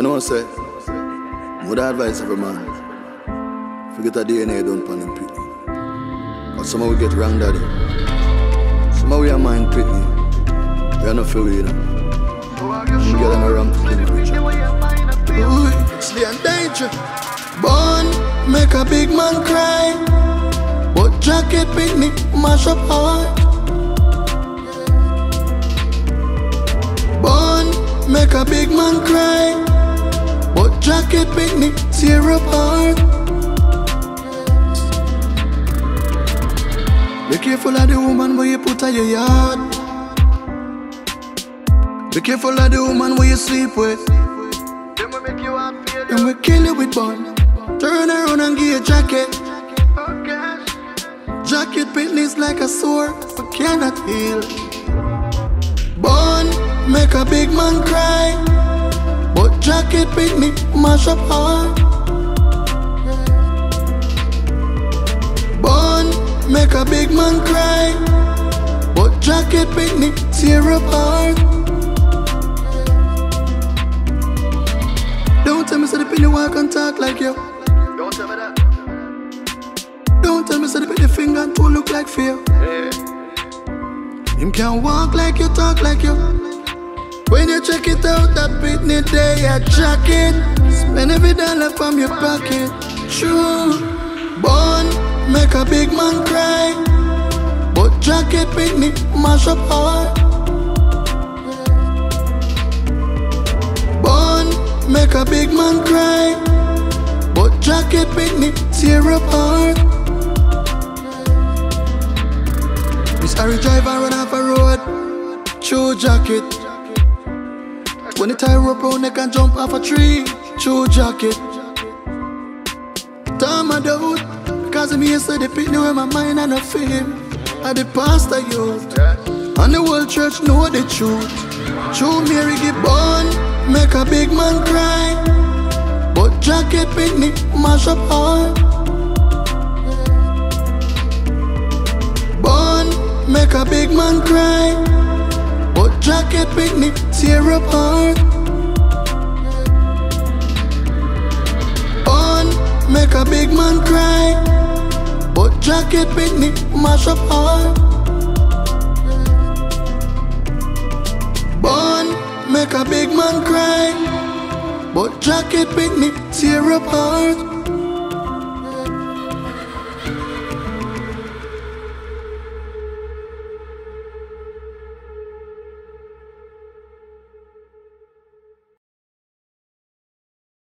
You know what I say? Would advise every man. Forget the DNA done pan him pickney. But some we get wrong daddy. Some we are mind pickney. We are not feel you know. You get on a pickney picture. Ooh, it's the danger. Born, make a big man cry. But jacket pickney, mash up heart. Born, make a big man cry. Jacket pickney, tear apart. Be careful of the woman where you put on your yard. Be careful of the woman where you sleep with. Them will make you feel Then we kill you with bun. Turn around and give you a jacket. Jacket business like a sword, but cannot heal. Bun, make a big man cry. Jacket business mash up heart. Bun, make a big man cry. But jacket business tear apart. Don't tell me say the penny walk and talk like you. Don't tell me that. Don't tell me say the penny finger and toe look like fear. Yeah. Him can walk like you, talk like you. When you check it out, that pickney day a jacket. Spend every dollar from your pocket. True. Born, make a big man cry. But jacket pickney mash up heart. Born, make a big man cry. But jacket pickney tear apart. Miss Harry drive and run off a road. True jacket. When the tie rope round neck and jump off a tree. True jacket. Time I doubt. Cause me say the pickney where my mind and a fame. And the pastor youth. And the whole church know the truth. True Mary get born. Make a big man cry. But jacket pickney mash up heart. Born, make a big man cry. Jacket pickney tear apart. Born, make a big man cry. But jacket pickney mash up heart. Born, make a big man cry. But jacket pickney tear apart.